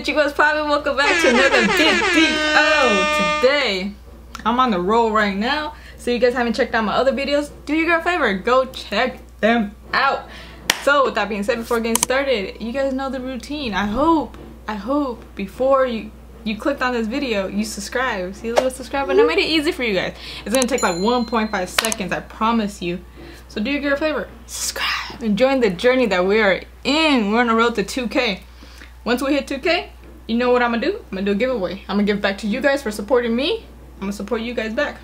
chicos poppin'? Welcome back to another video. Today, I'm on the roll right now. So you guys haven't checked out my other videos, do your girl a favor, go check them out. So with that being said, before getting started, you guys know the routine. I hope, I hope before you you clicked on this video, you subscribe. See a little subscribe button? I made it easy for you guys. It's gonna take like 1.5 seconds, I promise you. So do your girl a favor, subscribe and join the journey that we are in. We're on the road to 2K. Once we hit 2K, you know what I'm gonna do? I'm gonna do a giveaway. I'm gonna give back to you guys for supporting me. I'm gonna support you guys back.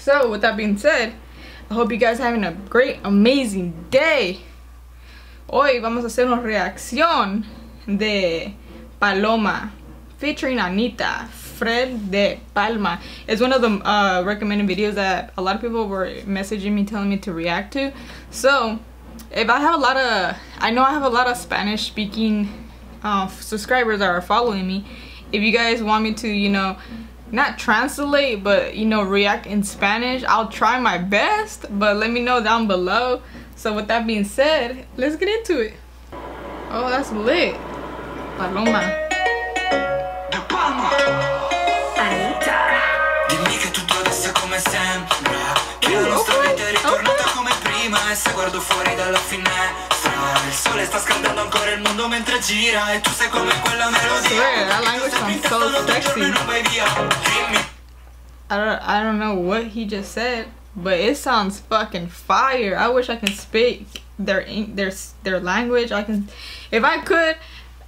So with that being said, I hope you guys having a great, amazing day. Hoy vamos a hacer una reacción de Paloma featuring Anitta Fred de Palma. It's one of the uh, recommended videos that a lot of people were messaging me telling me to react to. So if I have a lot of, I know I have a lot of Spanish speaking uh, subscribers that are following me. If you guys want me to, you know, not translate, but you know, react in Spanish, I'll try my best, but let me know down below. So with that being said, let's get into it. Oh, that's lit. Paloma. Dimmi che tutto prima E se guardo fuori dalla finestra Il sole sta scaldando ancora il mondo mentre gira E tu sei come quella melodia that language sounds so pintando ogni giorno sexy. non vai via Dimmi I don't I don't know what he just said, but it sounds fucking fire. I wish I can speak their their their language. I can if I could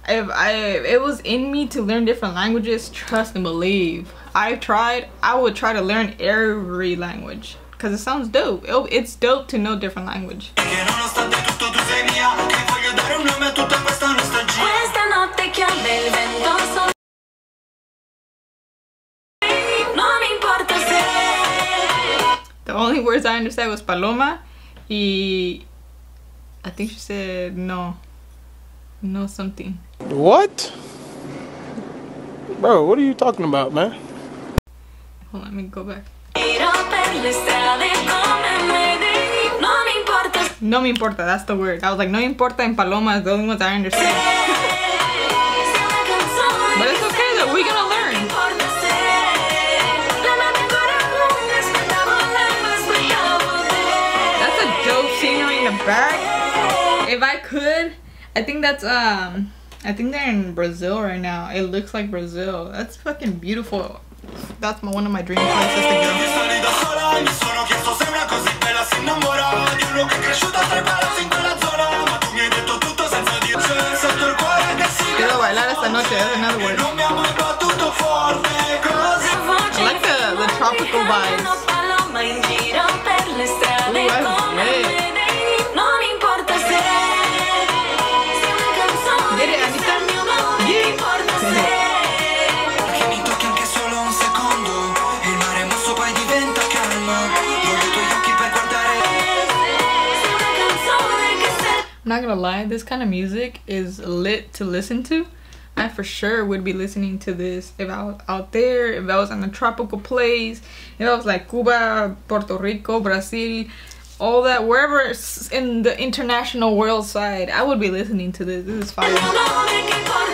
if I if it was in me to learn different languages, trust and believe. I tried. I would try to learn every language cuz it sounds dope. It- it's dope to know different language. Che nonostante tutto tu sei mia Che voglio dare un nome a tutta questa nostalgia Questa notte che abbia il vento sopra Non importa se The only words I understood was paloma y I think she said no. No something. What? Bro, what are you talking about, man? Hold on, let me go back. No me importa, that's the word. I was like, no importa en Paloma is the only ones I understand. But it's okay though, we're gonna learn. That's a dope scenery in the back. If I could, I think that's um I think they're in Brazil right now. It looks like Brazil. That's fucking beautiful. That's my, one of my dream places to go. Quiero bailar esta noche, eh, that's another word. I like the, the tropical vibes. I'm not gonna lie, this kind of music is lit to listen to. I for sure would be listening to this if I was out there, if I was in a tropical place, if I was like Cuba, Puerto Rico, Brazil, all that, wherever it's in the international world side, I would be listening to this. This is fire.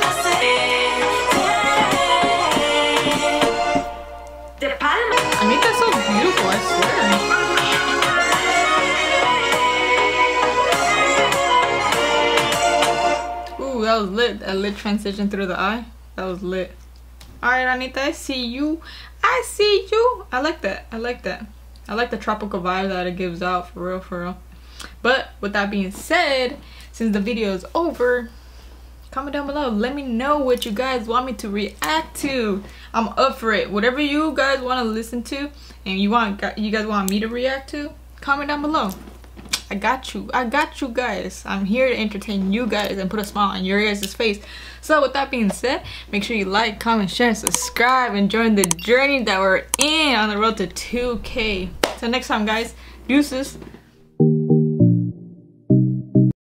That was lit. That lit transition through the eye. That was lit. Alright, Anitta, I see you. I see you. I like that. I like that. I like the tropical vibe that it gives out for real, for real. But with that being said, since the video is over, comment down below. Let me know what you guys want me to react to. I'm up for it. Whatever you guys want to listen to and you want you guys want me to react to, comment down below. I got you. I got you guys. I'm here to entertain you guys and put a smile on your guys' face. So with that being said, make sure you like, comment, share, subscribe and join the journey that we're in on the road to 2K. Till next time guys, deuces.